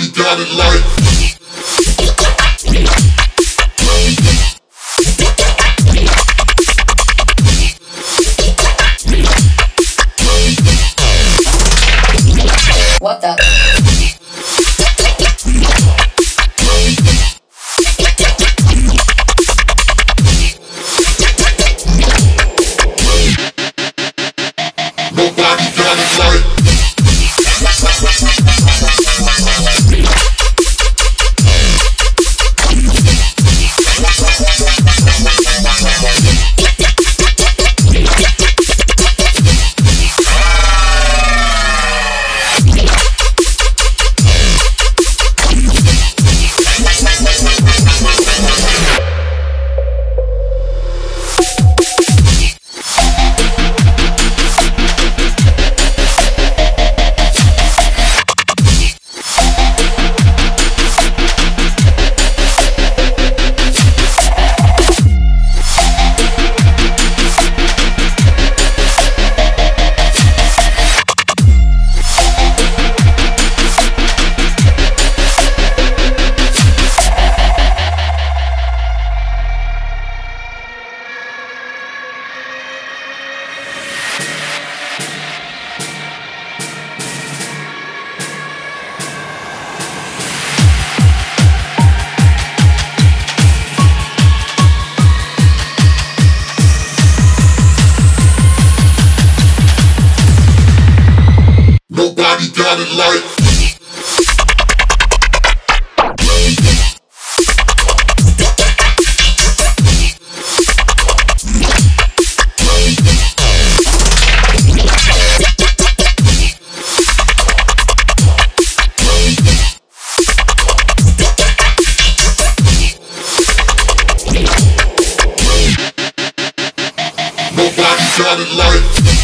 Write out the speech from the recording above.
Nobody got it like What the? Everybody got it like. Nobody got it like